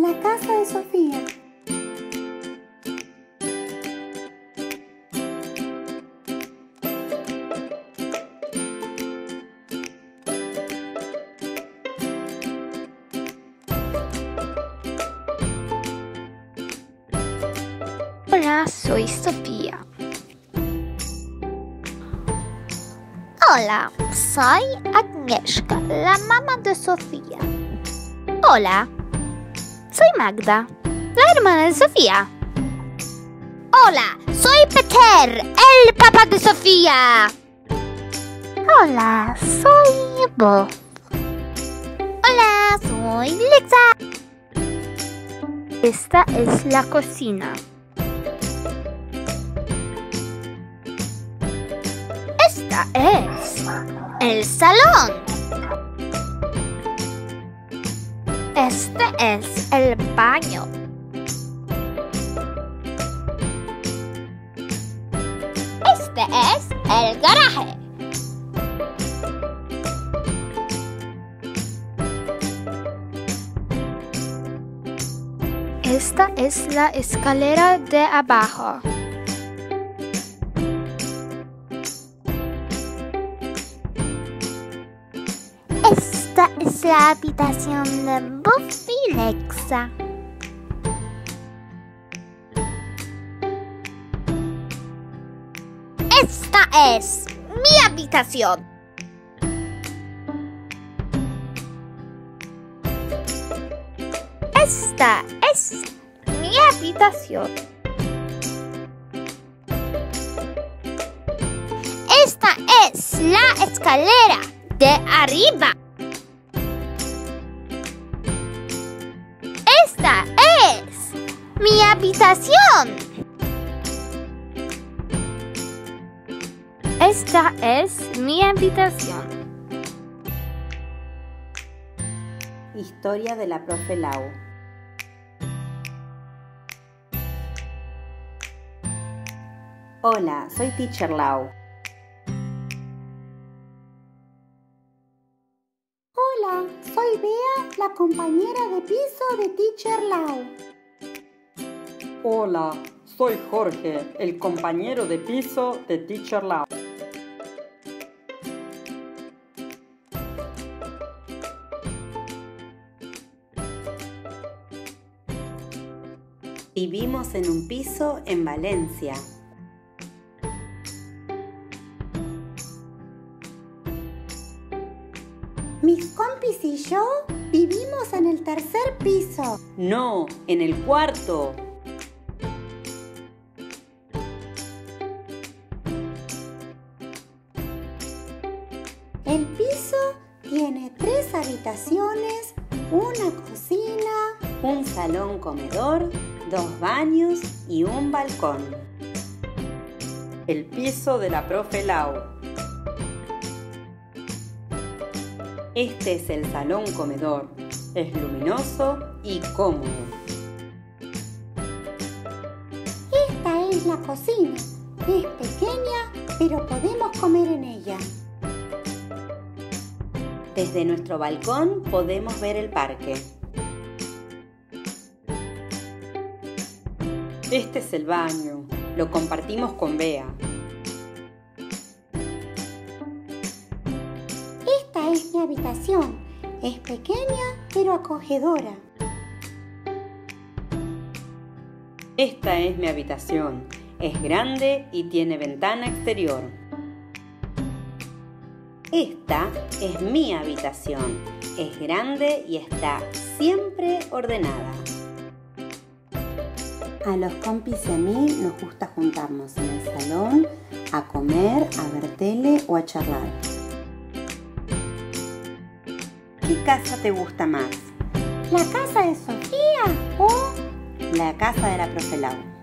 La casa de Sofía. Hola, soy Sofía. Hola, soy Agnieszka, la mamá de Sofía. Hola, soy Magda, la hermana de Sofía. Hola, soy Peter, el papá de Sofía. Hola, soy Bob. Hola, soy Lexa. Esta es la cocina. Esta es el salón. Este es el baño. Este es el garaje. Esta es la escalera de abajo. Esta es la habitación de Buffy Lexa. Esta es mi habitación. Esta es mi habitación. Esta es la escalera de arriba. Habitación. Esta es mi habitación. Historia de la profe Lau. Hola, soy Teacher Lau. Hola, soy Bea, la compañera de piso de Teacher Lau. Hola, soy Jorge, el compañero de piso de Teacher Lau. Vivimos en un piso en Valencia. Mis compis y yo vivimos en el tercer piso. No, en el cuarto. El piso tiene tres habitaciones, una cocina, Un salón comedor, dos baños y un balcón. El piso de la profe Lau. Este es el salón comedor. Es luminoso y cómodo. Esta es la cocina. Es pequeña, pero podemos comer en ella. Desde nuestro balcón podemos ver el parque. Este es el baño. Lo compartimos con Bea. Esta es mi habitación. Es pequeña, pero acogedora. Esta es mi habitación. Es grande y tiene ventana exterior. Esta es mi habitación. Es grande y está siempre ordenada. A los compis y a mí nos gusta juntarnos en el salón a comer, a ver tele o a charlar. ¿Qué casa te gusta más? ¿La casa de Sofía o La casa de la profe Lau.